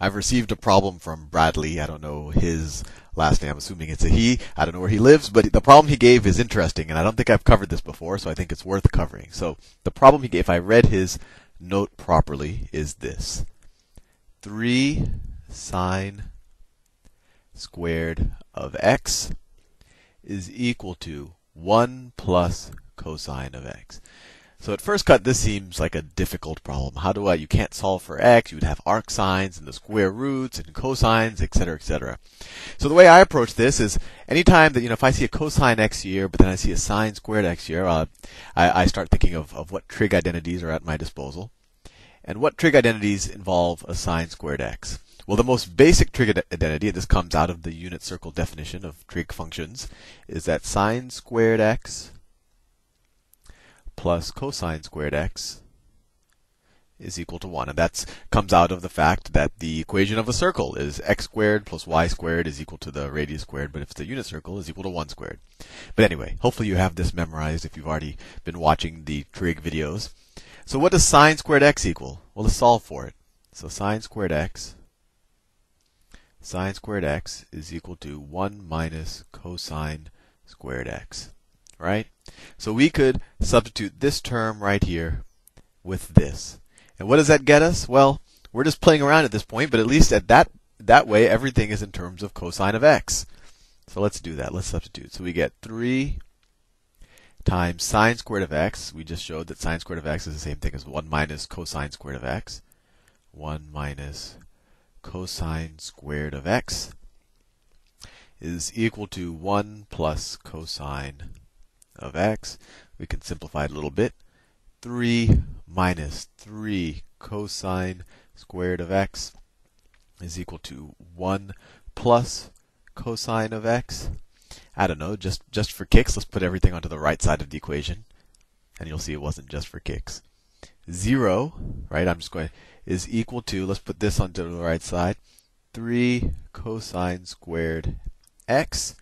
I've received a problem from Bradley. I don't know his last name. I'm assuming it's a he. I don't know where he lives, but the problem he gave is interesting, and I don't think I've covered this before, so I think it's worth covering. So the problem he gave, if I read his note properly, is this: three sine squared of x is equal to 1 plus cosine of x. So at first cut, this seems like a difficult problem. How do I, you can't solve for x, you would have arc sines and the square roots and cosines, etc., etc. So the way I approach this is anytime that, you know, if I see a cosine x here, but then I see a sine squared x here, uh, I, I start thinking of, of what trig identities are at my disposal. And what trig identities involve a sine squared x? Well, the most basic trig identity, and this comes out of the unit circle definition of trig functions, is that sine squared x plus cosine squared x is equal to 1. And that comes out of the fact that the equation of a circle is x squared plus y squared is equal to the radius squared, but if it's a unit circle, is equal to 1 squared. But anyway, hopefully you have this memorized if you've already been watching the trig videos. So what does sine squared x equal? Well, let's solve for it. So sine squared x sine squared x is equal to 1 minus cosine squared x. Right? So we could substitute this term right here with this. And what does that get us? Well, we're just playing around at this point, but at least at that that way everything is in terms of cosine of x. So let's do that. Let's substitute. So we get 3 times sine squared of x. We just showed that sine squared of x is the same thing as 1 minus cosine squared of x. 1 minus cosine squared of x is equal to 1 plus cosine of x. We can simplify it a little bit. 3 minus 3 cosine squared of x is equal to 1 plus cosine of x. I don't know, just, just for kicks, let's put everything onto the right side of the equation. And you'll see it wasn't just for kicks. 0, right? I'm just going is equal to, let's put this onto the right side, 3 cosine squared x.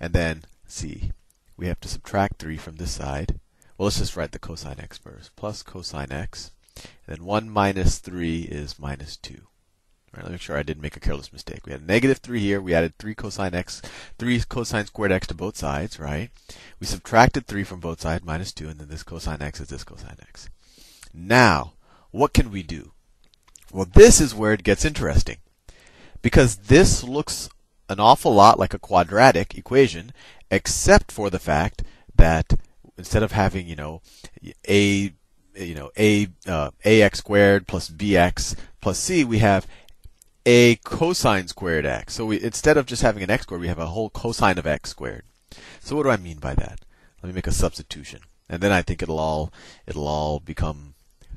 And then, see, we have to subtract 3 from this side. Well, let's just write the cosine x first. Plus cosine x. And then 1 minus 3 is minus 2. Right, let me make sure I didn't make a careless mistake. We had negative 3 here. We added 3 cosine x, 3 cosine squared x to both sides, right? We subtracted 3 from both sides, minus 2, and then this cosine x is this cosine x. Now, what can we do? Well, this is where it gets interesting. Because this looks an awful lot like a quadratic equation, except for the fact that instead of having, you know, a you know a uh, ax squared plus bx plus c, we have a cosine squared x. So we, instead of just having an x squared, we have a whole cosine of x squared. So what do I mean by that? Let me make a substitution, and then I think it'll all it'll all become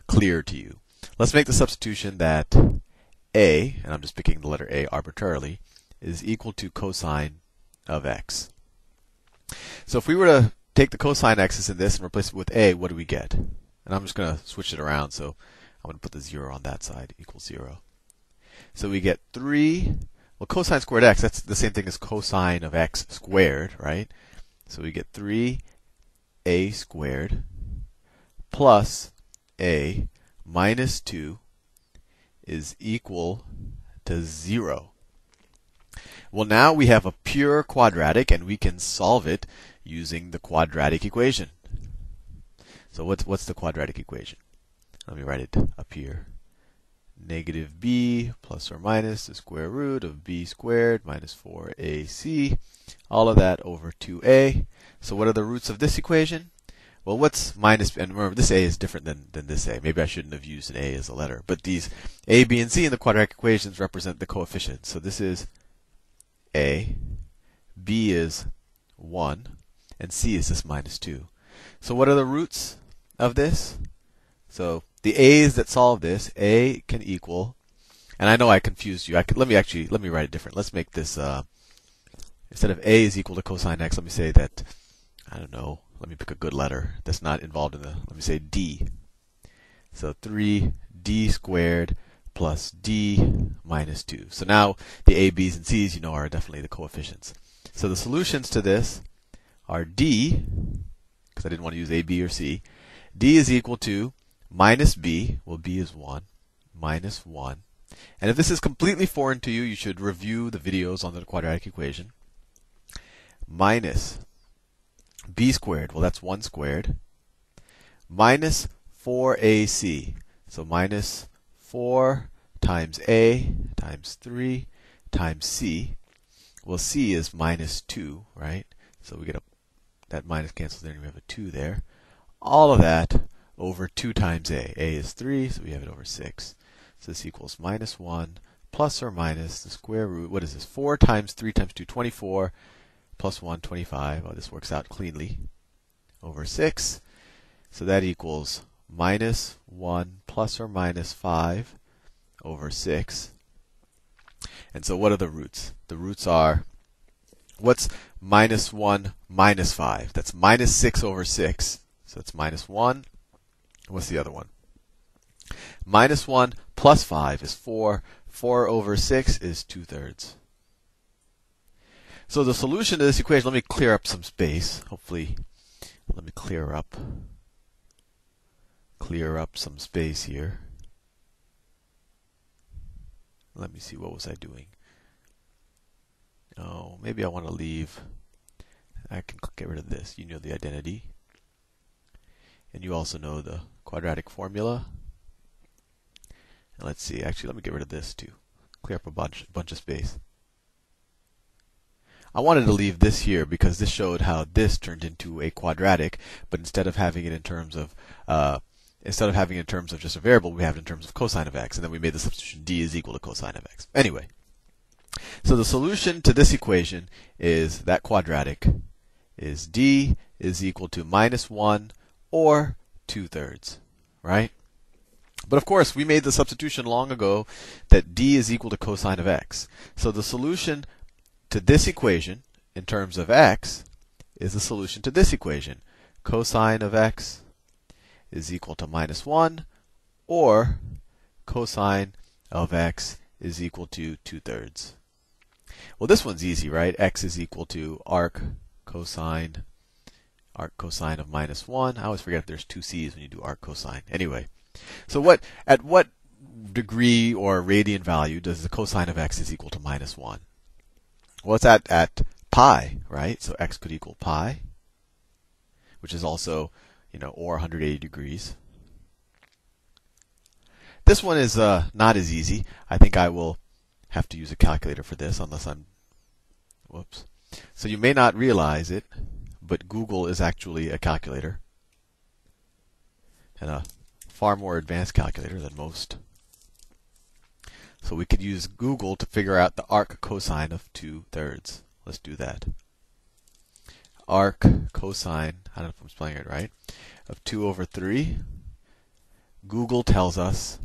clear to you. Let's make the substitution that a, and I'm just picking the letter a arbitrarily, is equal to cosine of x. So if we were to take the cosine x's in this and replace it with a, what do we get? And I'm just going to switch it around, so I'm going to put the 0 on that side, equals 0. So we get 3, well cosine squared x, that's the same thing as cosine of x squared, right? So we get 3a squared plus a minus 2 is equal to 0. Well, now we have a pure quadratic and we can solve it using the quadratic equation. So what's, what's the quadratic equation? Let me write it up here. Negative b plus or minus the square root of b squared minus 4ac. All of that over 2a. So what are the roots of this equation? Well, what's minus, and remember this a is different than, than this a. Maybe I shouldn't have used an a as a letter. But these a, b, and c in the quadratic equations represent the coefficients. So this is a, b is 1, and c is this minus 2. So what are the roots of this? So the a's that solve this, a can equal, and I know I confused you. I could, let me actually, let me write it different. Let's make this, uh, instead of a is equal to cosine x, let me say that, I don't know, let me pick a good letter that's not involved in the, let me say D. So 3D squared plus D minus 2. So now the A, B's, and C's, you know, are definitely the coefficients. So the solutions to this are D, because I didn't want to use A, B, or C. D is equal to minus B, well, B is 1, minus 1, And if this is completely foreign to you, you should review the videos on the quadratic equation. Minus b squared, well that's 1 squared, minus 4ac. So minus 4 times a times 3 times c. Well, c is minus 2, right? So we get a that minus cancels there, and we have a 2 there. All of that over 2 times a. a is 3, so we have it over 6. So this equals minus 1 plus or minus the square root. What is this? 4 times 3 times 2, 24, plus 1, 25. Oh, this works out cleanly. Over 6. So that equals minus 1 plus or minus 5 over 6. And so what are the roots? The roots are what's minus 1 minus 5? That's minus 6 over 6. So it's minus 1. What's the other one? Minus 1 plus 5 is 4. 4 over 6 is 2 thirds. So the solution to this equation, let me clear up some space. Hopefully, let me clear up clear up some space here. Let me see, what was I doing? Oh, maybe I want to leave. I can get rid of this. You know the identity. And you also know the quadratic formula. And let's see, actually, let me get rid of this too. Clear up a bunch, bunch of space. I wanted to leave this here because this showed how this turned into a quadratic, but instead of having it in terms of uh, instead of having it in terms of just a variable, we have it in terms of cosine of x, and then we made the substitution d is equal to cosine of x. Anyway, so the solution to this equation is that quadratic is d is equal to minus 1 or 2 thirds, right? But of course, we made the substitution long ago that d is equal to cosine of x. So the solution to this equation in terms of x is the solution to this equation. Cosine of x is equal to minus 1, or cosine of x is equal to 2 thirds. Well, this one's easy, right? x is equal to arc cosine, arc cosine of minus 1. I always forget there's two c's when you do arc cosine. Anyway, so what at what degree or radian value does the cosine of x is equal to minus 1? Well, it's at, at pi, right? So x could equal pi, which is also you know, or 180 degrees. This one is uh, not as easy. I think I will have to use a calculator for this unless I'm, whoops. So you may not realize it, but Google is actually a calculator. And a far more advanced calculator than most. So we could use Google to figure out the arc cosine of 2 thirds. Let's do that arc cosine, I don't know if I'm spelling it right, of 2 over 3. Google tells us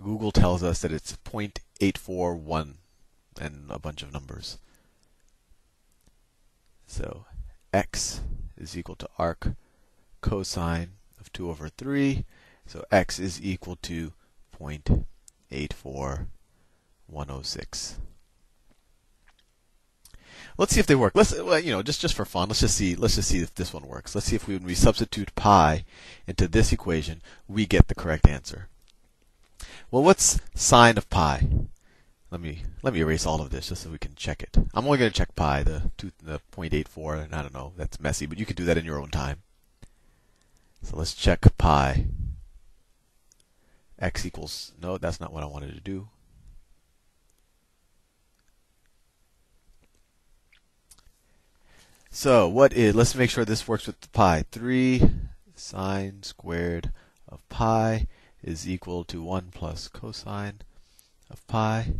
Google tells us that it's 0.841 and a bunch of numbers. So x is equal to arc cosine of 2 over 3. So x is equal to 0.84106. Let's see if they work. Let's well, you know, just just for fun, let's just see let's just see if this one works. Let's see if we, when we substitute pi into this equation, we get the correct answer. Well, what's sine of pi? Let me let me erase all of this just so we can check it. I'm only going to check pi, the two, the 0.84, and I don't know, that's messy, but you can do that in your own time. So let's check pi. x equals no, that's not what I wanted to do. So what is, let's make sure this works with the pi. 3 sine squared of pi is equal to 1 plus cosine of pi.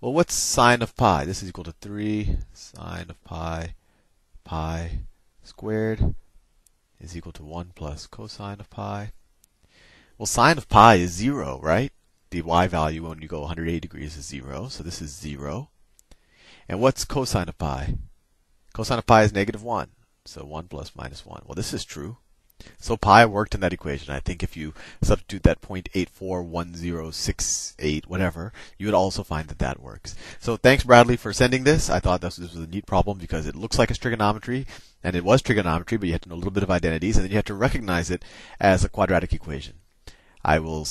Well, what's sine of pi? This is equal to 3 sine of pi, pi squared is equal to 1 plus cosine of pi. Well, sine of pi is 0, right? The y value when you go 180 degrees is 0, so this is 0. And what's cosine of pi? Cosine of pi is negative 1. So 1 plus minus 1. Well, this is true. So pi worked in that equation. I think if you substitute that 0.841068, whatever, you would also find that that works. So thanks, Bradley, for sending this. I thought this, this was a neat problem because it looks like it's trigonometry, and it was trigonometry, but you have to know a little bit of identities, and then you have to recognize it as a quadratic equation. I will